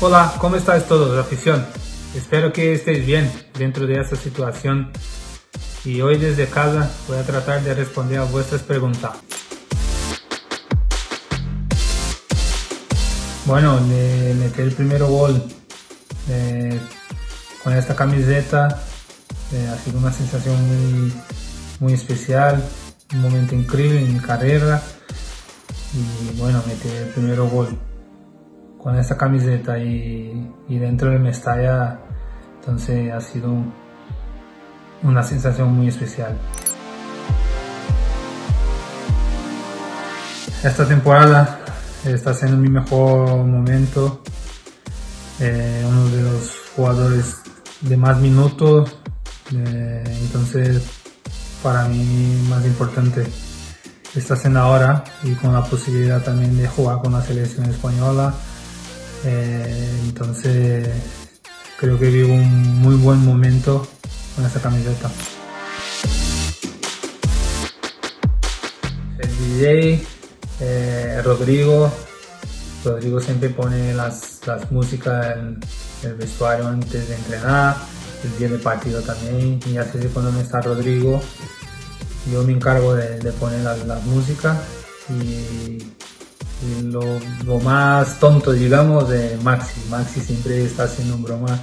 Hola, ¿cómo estáis todos, afición? Espero que estéis bien dentro de esta situación y hoy desde casa voy a tratar de responder a vuestras preguntas. Bueno, meter el primer gol eh, con esta camiseta eh, ha sido una sensación muy, muy especial, un momento increíble en mi carrera y bueno, meter el primer gol con esta camiseta y, dentro de Mestalla, entonces ha sido una sensación muy especial. Esta temporada está siendo mi mejor momento, eh, uno de los jugadores de más minutos, eh, entonces para mí más importante está siendo ahora y con la posibilidad también de jugar con la selección española eh, entonces creo que vivo un muy buen momento con esta camiseta. El DJ, eh, Rodrigo, Rodrigo siempre pone las, las músicas en el vestuario antes de entrenar, el día de partido también, y así cuando no está Rodrigo, yo me encargo de, poner las la músicas lo, más tonto, digamos, de Maxi. Maxi siempre está haciendo un broma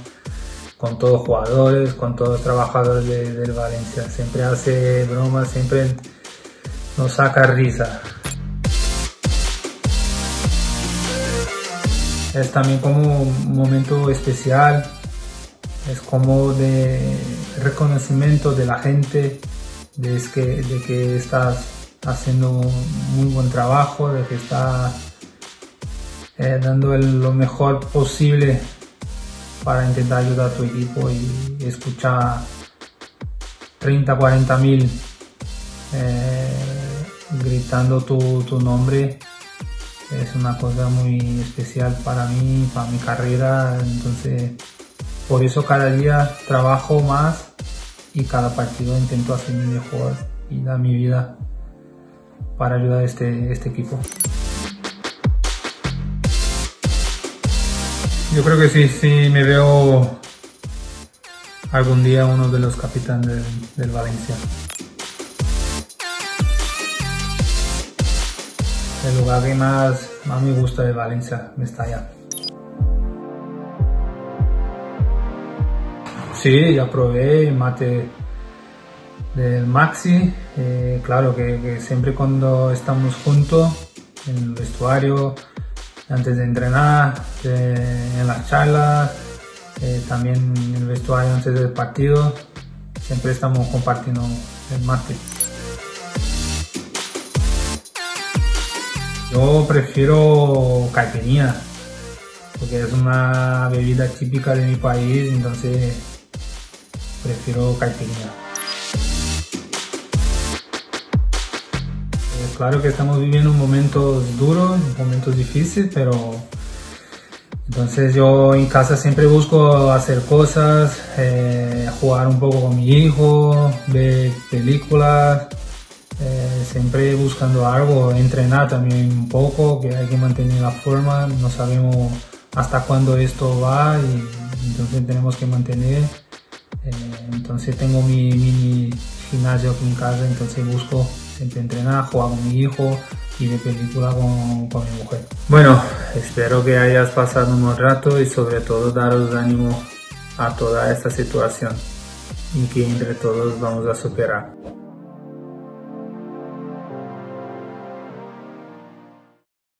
con todos los jugadores, con todos los trabajadores del Valencia. Siempre hace bromas, siempre nos saca risa. Es también como un momento especial, es como de reconocimiento de la gente, de que, de que estás haciendo un muy buen trabajo, de que está eh, dando lo mejor posible para intentar ayudar a tu equipo y escuchar 30, 40 mil eh, gritando tu, tu, nombre. Es una cosa muy especial para mí, para mi carrera, entonces por eso cada día trabajo más y cada partido intento hacer mi mejor y dar mi vida para ayudar a este, este equipo. Yo creo que sí, sí me veo algún día uno de los capitanes del, Valencia. El lugar que más, más me gusta de Valencia, Mestalla. Sí, ya probé mate del Maxi. Eh, claro que, siempre cuando estamos juntos en el vestuario, antes de entrenar, eh, en las charlas, eh, también en el vestuario antes del partido, siempre estamos compartiendo el mate. Yo prefiero caipirinha, porque es una bebida típica de mi país, entonces prefiero caipirinha. Claro que estamos viviendo momentos duros, momentos difíciles, pero entonces yo en casa siempre busco hacer cosas, eh, jugar un poco con mi hijo, ver películas, eh, siempre buscando algo, entrenar también un poco, que hay que mantener la forma, no sabemos hasta cuándo esto va y entonces tenemos que mantener. Eh, entonces tengo mi mini gimnasio aquí en casa, entonces busco entrenar, jugar con mi hijo y de película con, con, mi mujer. Bueno, espero que hayas pasado un buen rato y sobre todo daros ánimo a toda esta situación y que entre todos vamos a superar.